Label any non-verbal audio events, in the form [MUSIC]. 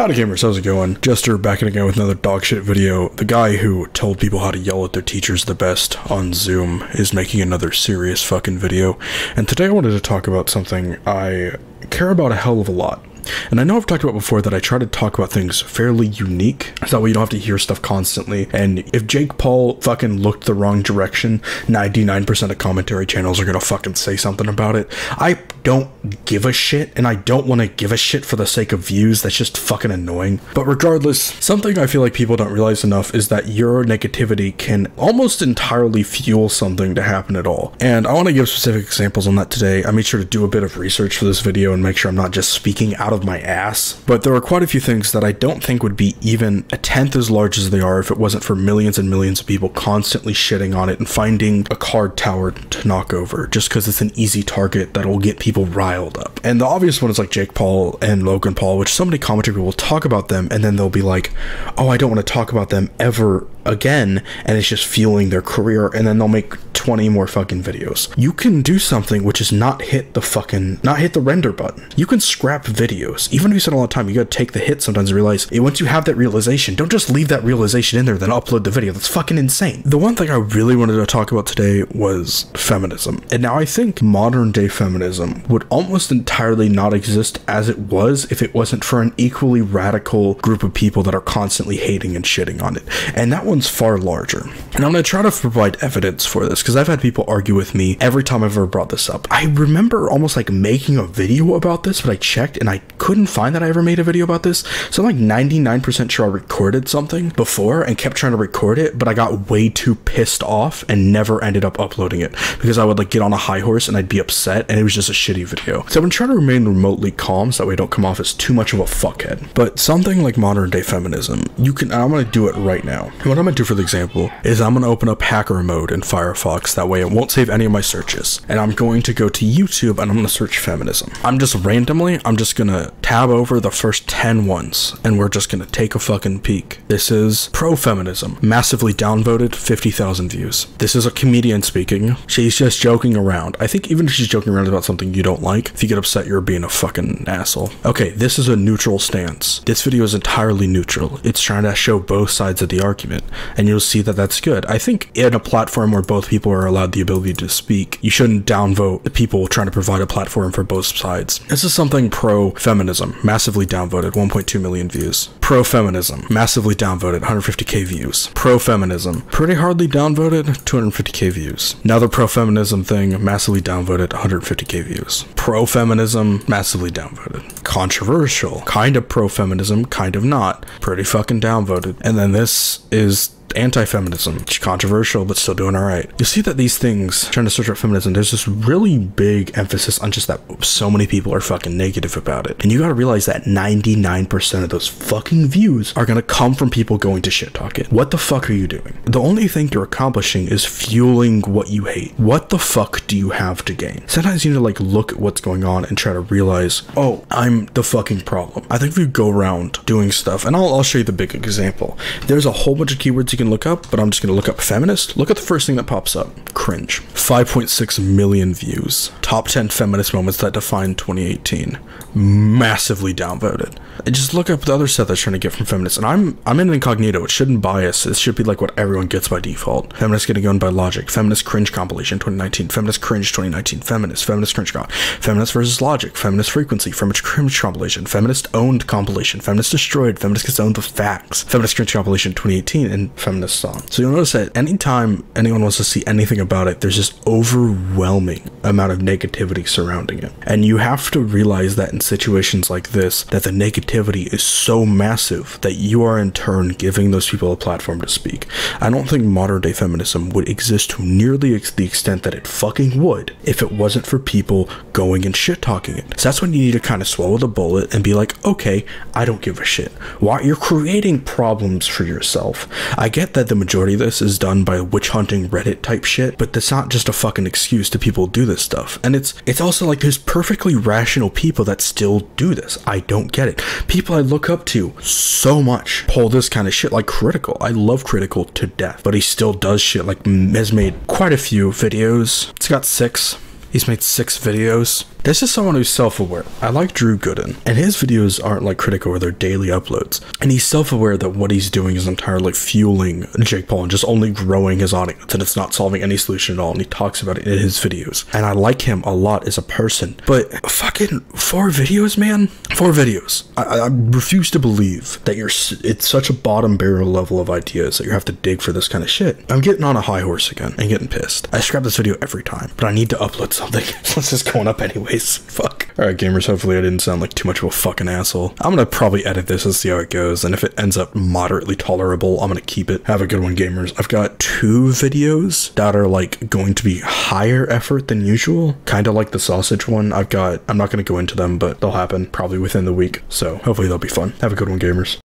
Howdy gamers, how's it going? Jester back in again with another dog shit video. The guy who told people how to yell at their teachers the best on Zoom is making another serious fucking video. And today I wanted to talk about something I care about a hell of a lot. And I know I've talked about before that I try to talk about things fairly unique, so that way you don't have to hear stuff constantly. And if Jake Paul fucking looked the wrong direction, 99% of commentary channels are gonna fucking say something about it. I don't give a shit, and I don't want to give a shit for the sake of views. That's just fucking annoying. But regardless, something I feel like people don't realize enough is that your negativity can almost entirely fuel something to happen at all. And I want to give specific examples on that today. I made sure to do a bit of research for this video and make sure I'm not just speaking out of my ass. But there are quite a few things that I don't think would be even a tenth as large as they are if it wasn't for millions and millions of people constantly shitting on it and finding a card tower to knock over just because it's an easy target that'll get people riled up. And the obvious one is like Jake Paul and Logan Paul, which so many commentary will talk about them and then they'll be like, oh, I don't want to talk about them ever again and it's just fueling their career and then they'll make 20 more fucking videos. You can do something which is not hit the fucking not hit the render button. You can scrap videos. Even if you spend a lot of time, you gotta take the hit sometimes and realize hey, once you have that realization, don't just leave that realization in there then upload the video. That's fucking insane. The one thing I really wanted to talk about today was feminism. And now I think modern day feminism would almost entirely not exist as it was if it wasn't for an equally radical group of people that are constantly hating and shitting on it. And that one's far larger. And I'm to try to provide evidence for this because I've had people argue with me every time I've ever brought this up. I remember almost like making a video about this, but I checked and I couldn't find that I ever made a video about this. So I'm like 99% sure I recorded something before and kept trying to record it, but I got way too pissed off and never ended up uploading it because I would like get on a high horse and I'd be upset and it was just a shitty video. So I've been trying to remain remotely calm so that way I don't come off as too much of a fuckhead. But something like modern day feminism, you can, I'm to do it right now. what I'm to do for the example is I'm going to open up hacker mode in Firefox. That way it won't save any of my searches. And I'm going to go to YouTube and I'm going to search feminism. I'm just randomly, I'm just going to tab over the first 10 ones and we're just to take a fucking peek. This is pro feminism, massively downvoted, 50,000 views. This is a comedian speaking. She's just joking around. I think even if she's joking around about something you don't like, if you get upset, you're being a fucking asshole. Okay, this is a neutral stance. This video is entirely neutral. It's trying to show both sides of the argument, and you'll see that that's good. I think in a platform where both people are allowed the ability to speak, you shouldn't downvote the people trying to provide a platform for both sides. This is something pro feminism, massively downvoted, 1.2 million views. Pro feminism, massively downvoted, 150k views. Pro feminism, pretty hardly downvoted, 250k views. Another pro feminism thing, massively downvoted, 150k views. Pro feminism, massively downvoted. Controversial, kind of pro feminism, kind of not. Pretty fucking downvoted. And then this is anti-feminism. It's controversial but still doing all right you see that these things trying to search up feminism there's this really big emphasis on just that so many people are fucking negative about it. And you gotta realize that 99% of those fucking views are gonna come from people going to shit talk it. What the fuck are you doing? The only thing you're accomplishing is fueling what you hate. What the fuck do you have to gain? Sometimes you need to like look at what's going on and try to realize oh i'm the fucking problem. I think if you go around doing stuff and i'll, I'll show you the big example. There's a whole bunch of keywords you can look up, but I'm just going to look up feminist. Look at the first thing that pops up. Cringe. 5.6 million views. Top 10 feminist moments that define 2018. Massively downvoted. And just look up the other stuff that's trying to get from feminists. And I'm I'm in incognito. It shouldn't bias. It should be like what everyone gets by default. Feminist getting owned by Logic. Feminist cringe compilation 2019. Feminist cringe 2019. Feminist. Feminist cringe. Feminist versus Logic. Feminist frequency. Feminist cringe compilation. Feminist owned compilation. Feminist destroyed. Feminist gets owned with facts. Feminist cringe compilation 2018 and feminist song. So you'll notice that anytime anyone wants to see anything about it, there's just overwhelming amount of negativity surrounding it. And you have to realize that in situations like this, that the negativity is so massive that you are in turn giving those people a platform to speak. I don't think modern day feminism would exist to nearly ex the extent that it fucking would if it wasn't for people going and shit talking it. So that's when you need to kind of swallow the bullet and be like, okay, I don't give a shit. Why you're creating problems for yourself. I get that the majority of this is done by witch hunting Reddit type shit, but that's not just a fucking excuse to people do this stuff. And it's it's also like there's perfectly rational people that still do this. I don't get it. People I look up to so much pull this kind of shit like critical. I love critical to death, but he still does shit like has made quite a few videos. It's got six. He's made six videos This is someone who's self-aware. I like Drew Gooden, and his videos aren't like critical or they're daily uploads. And he's self-aware that what he's doing is entirely fueling Jake Paul and just only growing his audience, and it's not solving any solution at all. And he talks about it in his videos. And I like him a lot as a person. But fucking four videos, man, four videos. I, I refuse to believe that you're. It's such a bottom barrel level of ideas that you have to dig for this kind of shit. I'm getting on a high horse again and getting pissed. I scrap this video every time, but I need to upload something. [LAUGHS] this is going up anyways. [LAUGHS] Fuck. Alright, gamers, hopefully I didn't sound like too much of a fucking asshole. I'm gonna probably edit this and see how it goes, and if it ends up moderately tolerable, I'm gonna keep it. Have a good one, gamers. I've got two videos that are like going to be higher effort than usual. Kind of like the sausage one. I've got, I'm not gonna go into them, but they'll happen probably within the week. So hopefully they'll be fun. Have a good one, gamers.